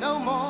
no more.